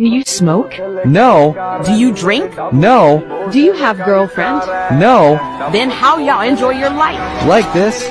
Do you smoke? No, Do you drink? no, Do you have girlfriend? no, Then how y'all enjoy your life? like this.